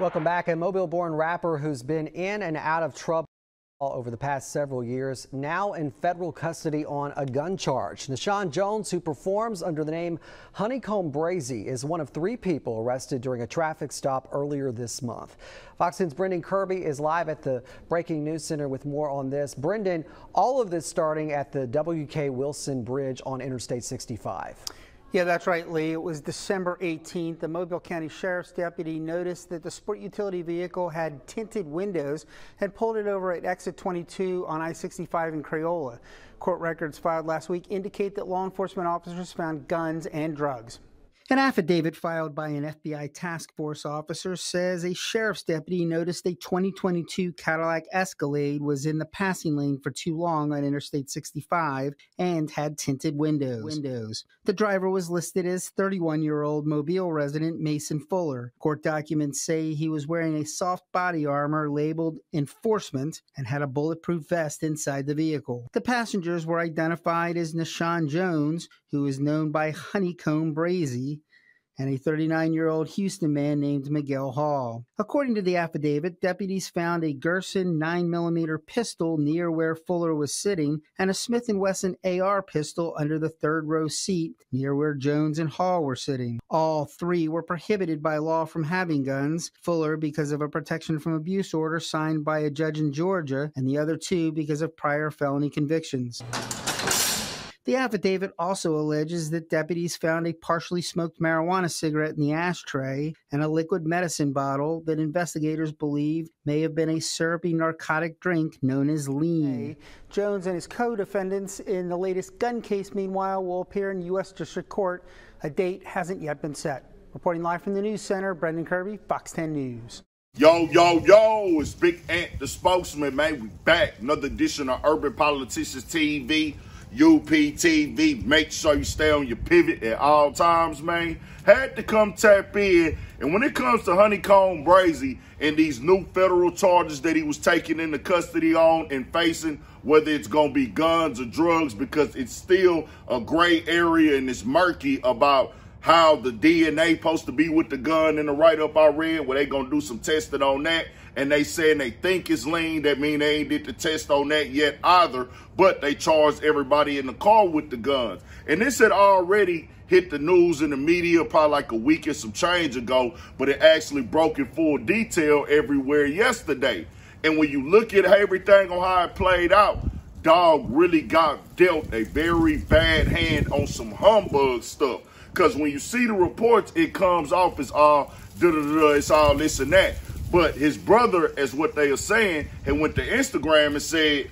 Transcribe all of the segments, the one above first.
Welcome back. A Mobile-born rapper who's been in and out of trouble over the past several years, now in federal custody on a gun charge. Nashawn Jones, who performs under the name Honeykomb Brazy, is one of three people arrested during a traffic stop earlier this month. Fox 10's Brendan Kirby is live at the Breaking News Center with more on this. Brendan, all of this starting at the W.K. Wilson Bridge on Interstate 65. Yeah, that's right, Lee. It was December 18th. The Mobile County Sheriff's deputy noticed that the sport utility vehicle had tinted windows and pulled it over at exit 22 on I-65 in Creola. Court records filed last week indicate that law enforcement officers found guns and drugs. An affidavit filed by an FBI task force officer says a sheriff's deputy noticed a 2022 Cadillac Escalade was in the passing lane for too long on Interstate 65 and had tinted windows. windows. The driver was listed as 31 year old Mobile resident Mason Fuller. Court documents say he was wearing a soft body armor labeled enforcement and had a bulletproof vest inside the vehicle. The passengers were identified as Nashawn Jones, who is known by Honeykomb Brazy, and a 39 year old Houston man named Miguel Hall. According to the affidavit, deputies found a Girsan 9mm pistol near where Fuller was sitting and a Smith & Wesson AR pistol under the third row seat near where Jones and Hall were sitting. All three were prohibited by law from having guns, Fuller because of a protection from abuse order signed by a judge in Georgia, and the other two because of prior felony convictions. The affidavit also alleges that deputies found a partially smoked marijuana cigarette in the ashtray and a liquid medicine bottle that investigators believe may have been a syrupy narcotic drink known as lean. Jones and his co defendants in the latest gun case, meanwhile, will appear in U.S. District Court. A date hasn't yet been set. Reporting live from the News Center, Brendan Kirby, Fox 10 News. Yo, yo, yo, it's Big Ant, the spokesman, man. We back. Another edition of Urban Politicians TV. UPTV. Make sure you stay on your pivot at all times, man. Had to come tap in. And when it comes to Honeykomb Brazy and these new federal charges that he was taken into custody on and facing, whether it's going to be guns or drugs, because it's still a gray area and it's murky about how the DNA supposed to be with the gun in the write-up I read, where they going to do some testing on that and they saying they think it's lean. That mean they ain't did the test on that yet either. But they charged everybody in the car with the guns. And this had already hit the news in the media probably like a week and some change ago, but it actually broke in full detail everywhere yesterday. And when you look at everything on how it played out, dog really got dealt a very bad hand on some humbug stuff. Because when you see the reports, it comes off as all, da da da, it's all this and that. But his brother, as what they are saying, had went to Instagram and said,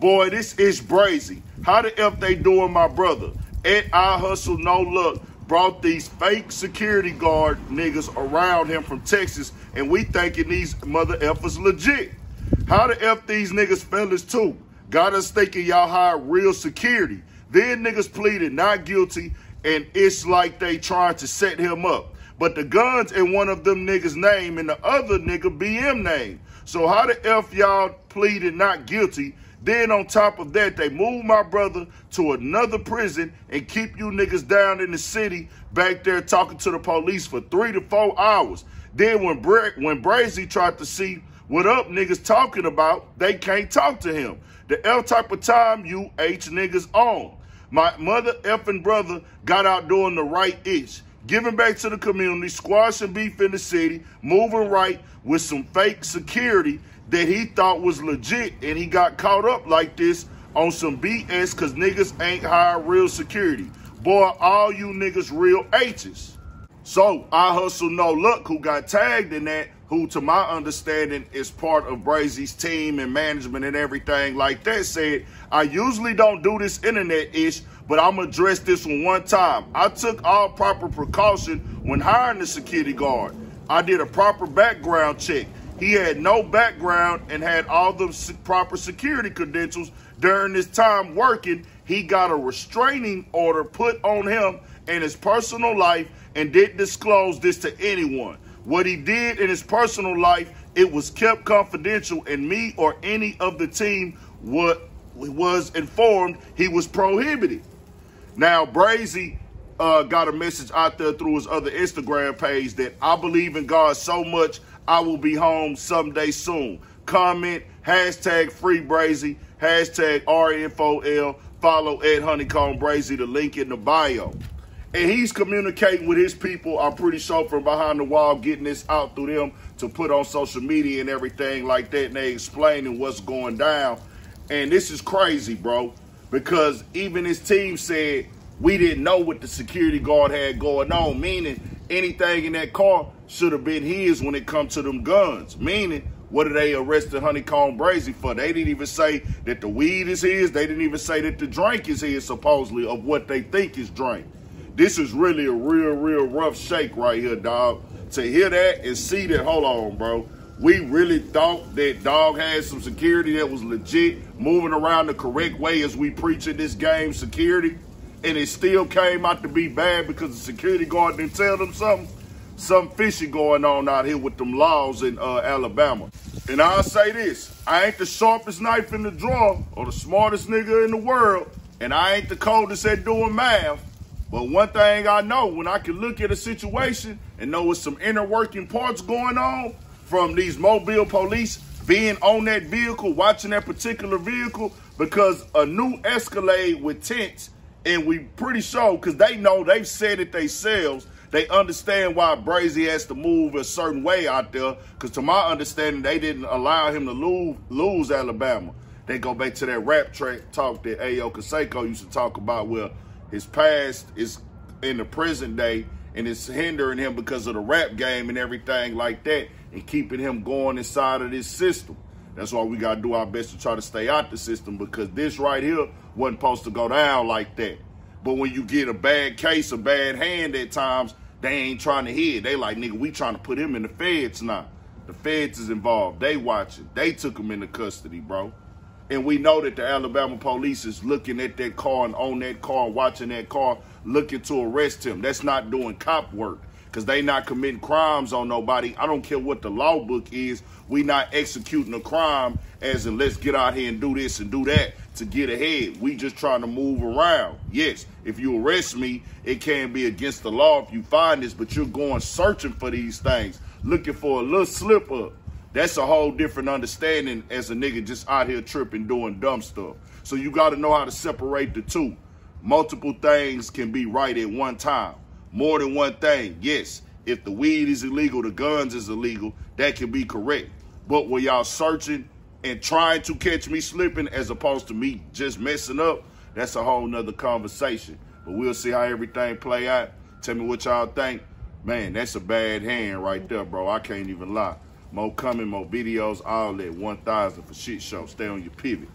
boy, this is brazy. How the F they doing my brother? At I Hustle No Luck brought these fake security guard niggas around him from Texas, and we thinking these mother effers legit. How the F these niggas fellas too? Got us thinking y'all hired real security. Then niggas pleaded not guilty, and it's like they trying to set him up. But the guns in one of them niggas' name and the other nigga BM name. So how the F y'all pleaded not guilty? Then on top of that, they move my brother to another prison and keep you niggas down in the city back there talking to the police for three to four hours. Then when Bra when Brazy tried to see what up niggas talking about, they can't talk to him. The L type of time you H niggas on. My mother effing brother got out doing the right itch giving back to the community, squashing beef in the city, moving right with some fake security that he thought was legit, and he got caught up like this on some BS because niggas ain't hired real security. Boy, all you niggas real H's. So, I hustle no luck who got tagged in that, who to my understanding is part of Brazy's team and management and everything like that, said, I usually don't do this internet-ish, but I'm gonna address this one one time. I took all proper precaution when hiring the security guard. I did a proper background check. He had no background and had all the proper security credentials during his time working. He got a restraining order put on him in his personal life and didn't disclose this to anyone. What he did in his personal life, it was kept confidential, and me or any of the team what was informed he was prohibited. Now, Brazy uh, got a message out there through his other Instagram page that I believe in God so much I will be home someday soon. Comment hashtag free Brazy, hashtag RFOL, follow Ed Honeykomb Brazy, the link in the bio. And he's communicating with his people, I'm pretty sure, from behind the wall, getting this out through them to put on social media and everything like that. And they explaining what's going down. And this is crazy, bro, because even his team said we didn't know what the security guard had going on, meaning anything in that car should have been his when it comes to them guns. Meaning, what did they arrested Honeykomb Brazy for? They didn't even say that the weed is his. They didn't even say that the drink is his, supposedly, of what they think is drink. This is really a real, real rough shake right here, dog. To hear that and see that, hold on, bro. We really thought that dog had some security that was legit, moving around the correct way as we preach in this game security and it still came out to be bad because the security guard didn't tell them something. Some fishy going on out here with them laws in uh, Alabama. And I'll say this, I ain't the sharpest knife in the drawer or the smartest nigga in the world, and I ain't the coldest at doing math. But one thing I know, when I can look at a situation and know it's some inner working parts going on from these mobile police being on that vehicle, watching that particular vehicle, because a new Escalade with tents and we pretty sure, because they know they've said it themselves, they understand why Brazy has to move a certain way out there. Because to my understanding, they didn't allow him to lose, lose Alabama. They go back to that rap track talk that Ayo Canseco used to talk about where his past is in the present day and it's hindering him because of the rap game and everything like that and keeping him going inside of this system. That's why we got to do our best to try to stay out the system because this right here wasn't supposed to go down like that. But when you get a bad case, a bad hand at times, they ain't trying to hear. They like, nigga, we trying to put him in the feds now. The feds is involved. They watching. They took him into custody, bro. And we know that the Alabama police is looking at that car and on that car, watching that car, looking to arrest him. That's not doing cop work because they not committing crimes on nobody. I don't care what the law book is. We not executing a crime as in let's get out here and do this and do that to get ahead. We just trying to move around. Yes, if you arrest me, it can be against the law if you find this, but you're going searching for these things, looking for a little slip up. That's a whole different understanding as a nigga just out here tripping, doing dumb stuff. So you got to know how to separate the two. Multiple things can be right at one time more than one thing. Yes, if the weed is illegal, the guns is illegal, that can be correct. But when y'all searching and trying to catch me slipping as opposed to me just messing up, that's a whole nother conversation. But we'll see how everything play out. Tell me what y'all think. Man, that's a bad hand right there, bro. I can't even lie. More coming, more videos, all that. 1,000 for shit show. Stay on your pivot.